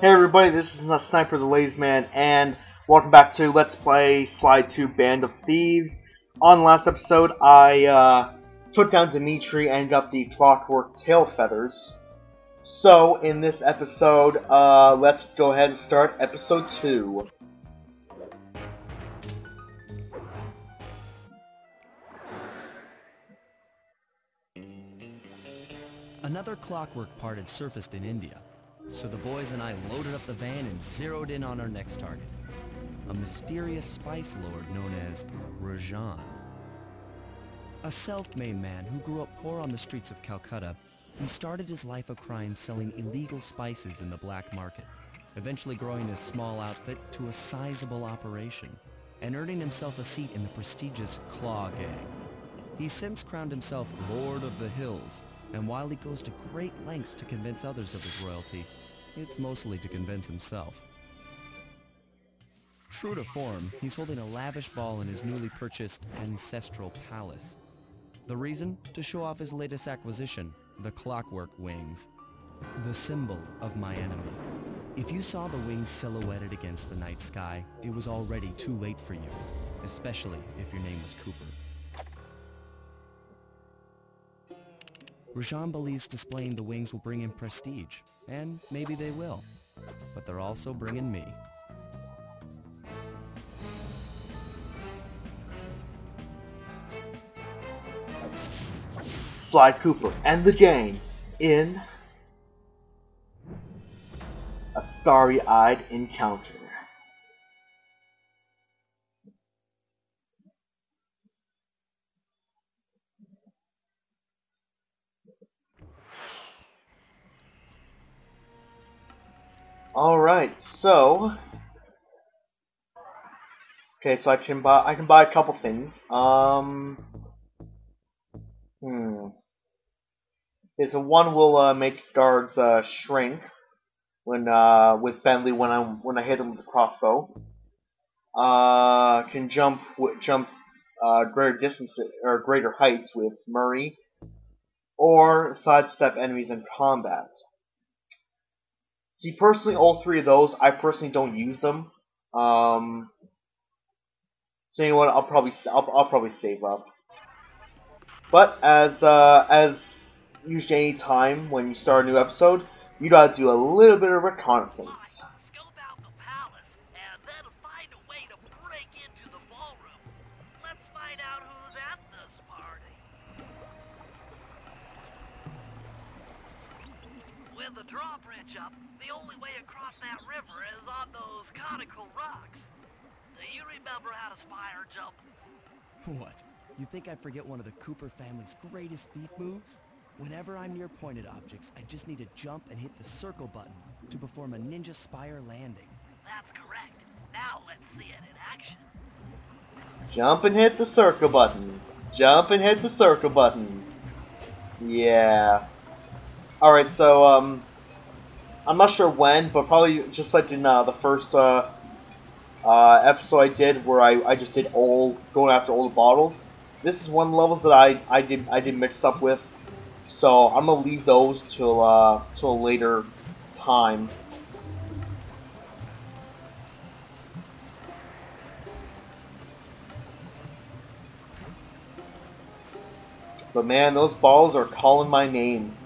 Hey everybody, this is the Sniper the Ladies Man, and welcome back to Let's Play Sly 2 Band of Thieves. On last episode, I uh, took down Dimitri and got the Clockwerk Tail Feathers. So, in this episode, uh, let's go ahead and start episode 2. Another Clockwerk part had surfaced in India, so the boys and I loaded up the van and zeroed in on our next target. A mysterious spice lord known as Rajan. A self-made man who grew up poor on the streets of Calcutta, he started his life of crime selling illegal spices in the black market, eventually growing his small outfit to a sizable operation, and earning himself a seat in the prestigious Klaww Gang. He's since crowned himself Lord of the Hills, and while he goes to great lengths to convince others of his royalty, it's mostly to convince himself. True to form, he's holding a lavish ball in his newly purchased ancestral palace. The reason? To show off his latest acquisition, the Clockwerk Wings. The symbol of my enemy. If you saw the wings silhouetted against the night sky, it was already too late for you, especially if your name was Cooper. Rajan believes displaying the wings will bring him prestige, and maybe they will. But they're also bringing me. Sly Cooper and the gang in a starry-eyed encounter. Alright, so Okay, so I can buy I can buy a couple things. Um Hmm. Okay, so one will uh, make guards uh, shrink when uh, with Bentley when I when I hit him with the crossbow. Uh, can jump jump uh, greater distances or greater heights with Murray, or sidestep enemies in combat. See, personally, all three of those, I personally don't use them. Um, so you know what? I'll probably I'll, I'll probably save up. But as uh, as usually any time when you start a new episode, you gotta do a little bit of reconnaissance. The only way across that river is on those conical rocks. Do you remember how to spire jump? What? You think I forget one of the Cooper family's greatest thief moves? Whenever I'm near pointed objects, I just need to jump and hit the circle button to perform a ninja spire landing. That's correct. Now let's see it in action. Jump and hit the circle button. Jump and hit the circle button. Yeah. Alright, so, um, I'm not sure when, but probably just like in uh, the first uh, uh, episode I did where I, I just did all, going after all the bottles. This is one of the levels that I, I did I did mixed up with, so I'm gonna leave those till uh, till a later time. But man, those balls are calling my name.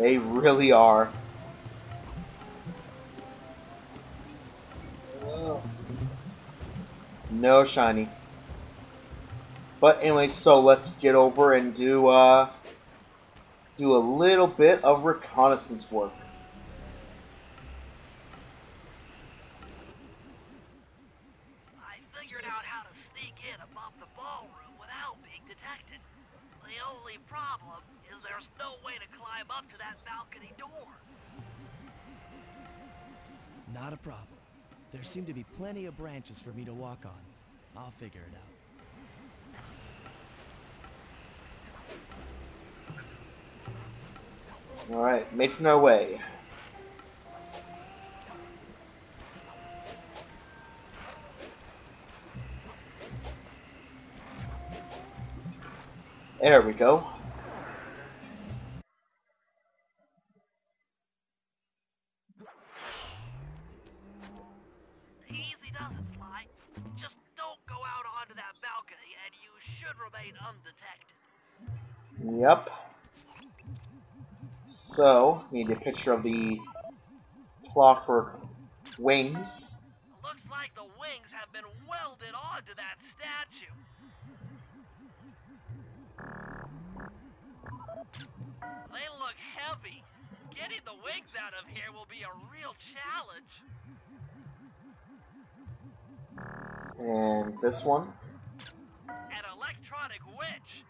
They really are. No shiny. But anyway, so let's get over and do uh, do a little bit of reconnaissance work. I figured out how to sneak in above the ballroom without being detected. The only problem is there's no way to climb up to that balcony door. Not a problem. There seem to be plenty of branches for me to walk on. I'll figure it out. Alright, making our way. There we go. Doesn't, Sly. Just don't go out onto that balcony, and you should remain undetected. Yep. So, need a picture of the Clockwerk wings. Looks like the wings have been welded onto that statue. They look heavy. Getting the wings out of here will be a real challenge. And this one. An electronic winch.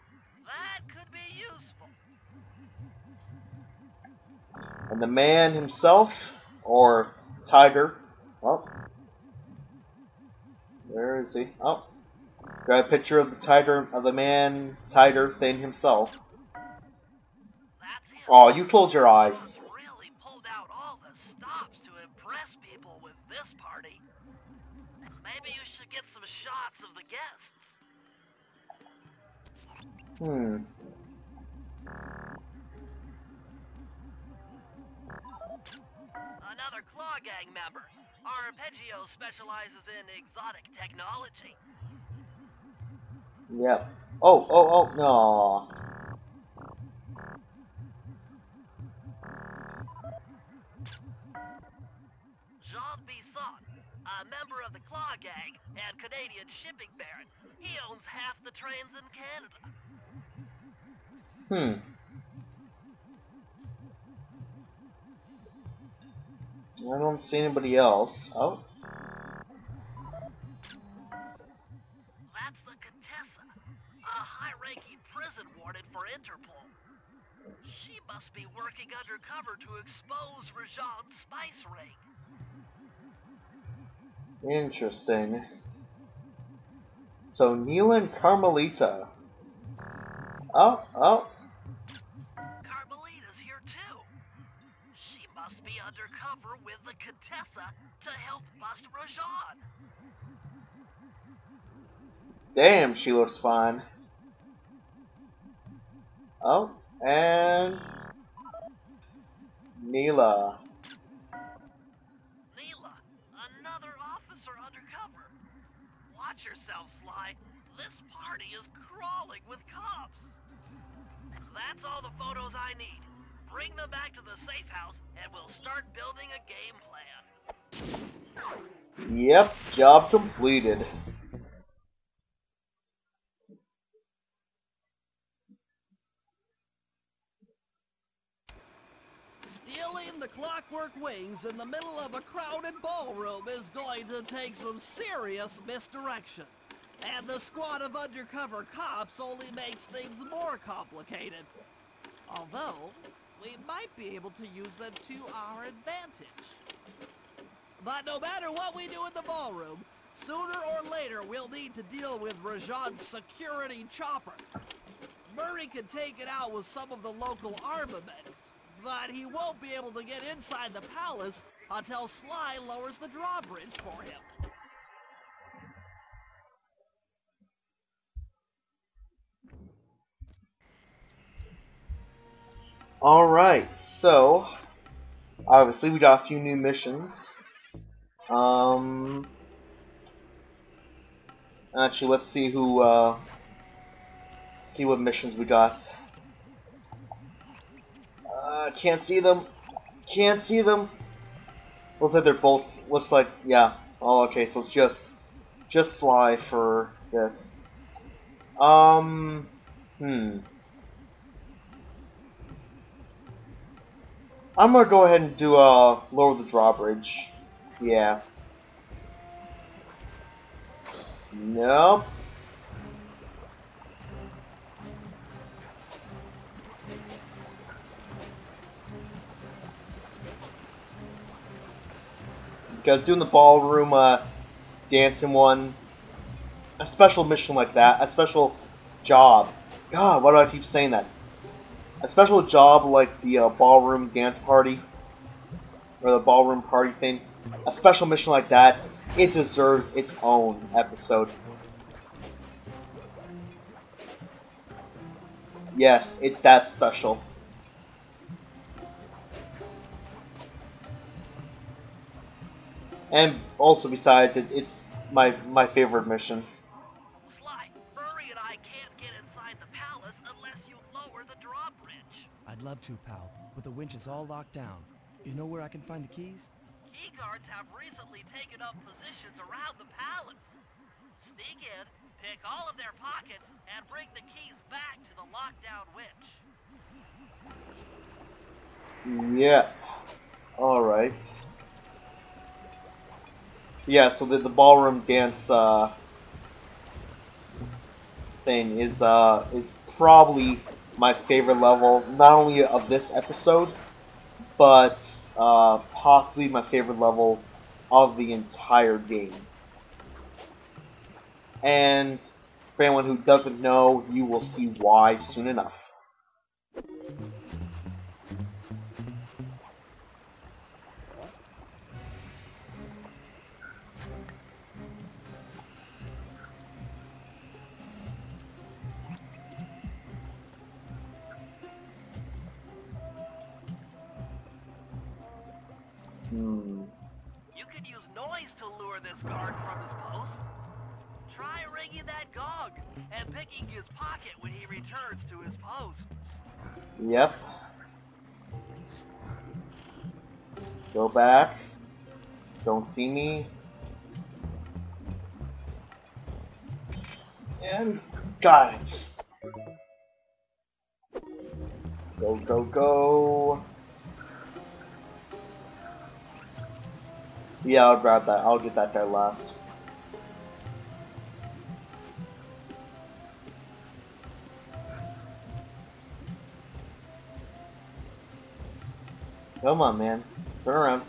That could be useful. And the man himself, or Tiger. Oh. Where is he? Oh. Got a picture of the tiger, of the man, Tiger thing himself. Him. Oh, you close your eyes. Maybe you should get some shots of the guests. Hmm. Another Klaww Gang member. Arpeggio specializes in exotic technology. Yep. Oh, oh, oh, no. Jean Bisson, a member of the Klaww Gang and Canadian shipping baron. He owns half the trains in Canada. Hmm. I don't see anybody else. Oh. That's the Contessa, a high-ranking prison warden for Interpol. She must be working undercover to expose Rajan's spice ring. Interesting. So, Neyla and Carmelita. Oh, oh. Carmelita's here too. She must be undercover with the Contessa to help bust Rajan. Damn, she looks fine. Oh, and Neyla. Officer undercover. Watch yourself, Sly. This party is crawling with cops. That's all the photos I need. Bring them back to the safe house, and we'll start building a game plan. Yep, job completed. The Clockwerk wings in the middle of a crowded ballroom is going to take some serious misdirection. And the squad of undercover cops only makes things more complicated. Although, we might be able to use them to our advantage. But no matter what we do in the ballroom, sooner or later we'll need to deal with Rajan's security chopper. Murray can take it out with some of the local armaments, but he won't be able to get inside the palace until Sly lowers the drawbridge for him. Alright, so obviously we got a few new missions. Um actually let's see who uh see what missions we got. Uh can't see them. Can't see them. Looks like they're both looks like yeah. Oh okay, so it's just just Sly for this. Um hmm. I'm gonna go ahead and do uh lower the drawbridge. Yeah. Nope. Because doing the ballroom uh dancing one a special mission like that, a special job. God, why do I keep saying that? a special job like the uh, ballroom dance party or the ballroom party thing, a special mission like that, it deserves its own episode. Yes, it's that special. And also besides, it, it's my my favorite mission. Sly, Murray and I can't get inside the palace unless you lower the drawbridge. I'd love to, pal, but the winch is all locked down. You know where I can find the keys? Key guards have recently taken up positions around the palace. Sneak in, pick all of their pockets, and bring the keys back to the lockdown winch. Yeah. Alright. Yeah, so the, the ballroom dance uh, thing is uh, is probably my favorite level, not only of this episode, but uh, possibly my favorite level of the entire game. And for anyone who doesn't know, you will see why soon enough. Noise to lure this guard from his post. Try ringing that gong and picking his pocket when he returns to his post. Yep. Go back. Don't see me. And it. Go, go, go. Yeah, I'll grab that. I'll get that guy last. Come on, man. Turn around.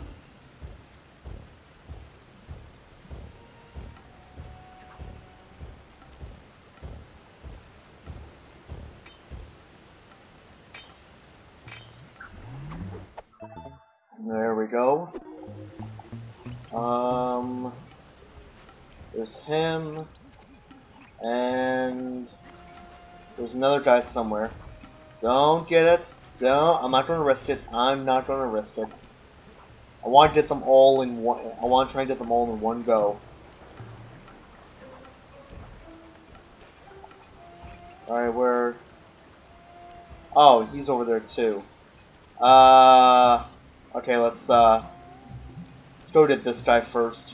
There we go. Um, there's him, and there's another guy somewhere. Don't get it. Don't. I'm not gonna risk it. I'm not gonna risk it. I want to get them all in one. I want to try and get them all in one go. All right, where? Oh, he's over there too. Uh, okay, let's uh, go get this guy first.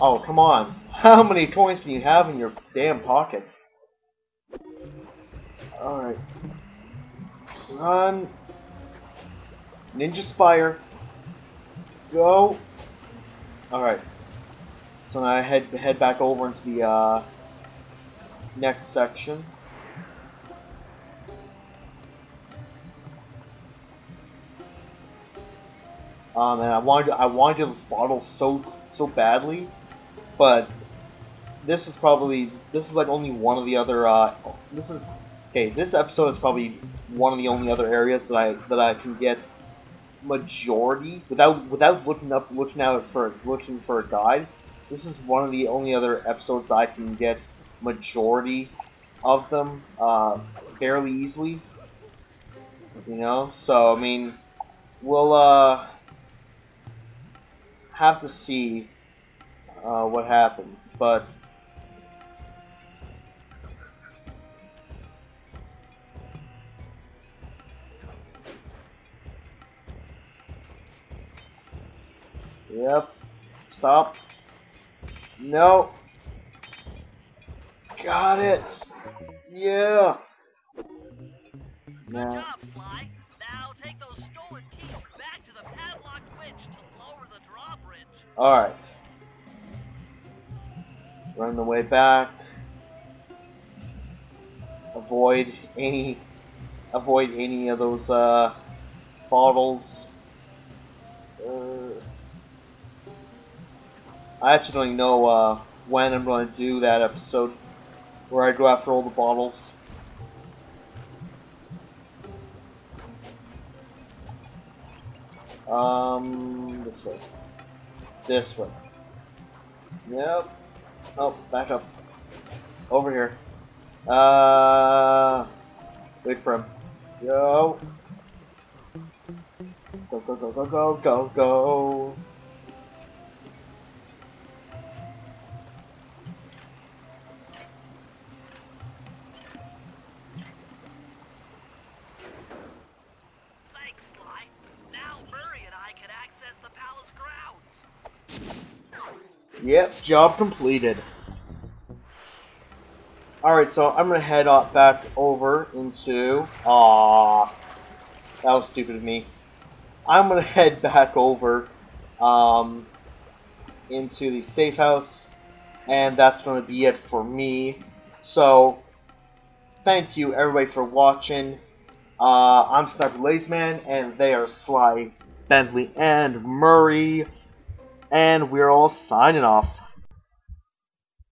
Oh, come on. How many coins can you have in your damn pockets? Alright. Run. Ninja Spire. Go. Alright. So now I head head back over into the uh, next section. Um, and I wanted I wanted to bottle so so badly, but this is probably this is like only one of the other uh, this is okay this episode is probably one of the only other areas that I that I can get majority without without looking up looking out for looking for a guide this is one of the only other episodes I can get majority of them uh, fairly easily you know so I mean we'll uh have to see uh, what happens, but Yep. Stop. No. Got it. Yeah. Good job, Sly. Now take those stolen keys back to the padlocked winch to lower the drawbridge. alright. Run the way back. Avoid any avoid any of those uh bottles. Uh, I actually don't even know uh, when I'm going to do that episode where I go after all the bottles. Um, this way. This way. Yep. Oh, back up. over here. Uh, wait for him. Go. Go, go, go, go, go, go, go. Yep, job completed. Alright, so I'm gonna head off back over into... Aww. That was stupid of me. I'm gonna head back over um, into the safe house, and that's gonna be it for me. So, thank you everybody for watching. Uh, I'm Sniper Lazeman, and they are Sly, Bentley, and Murray. And we're all signing off.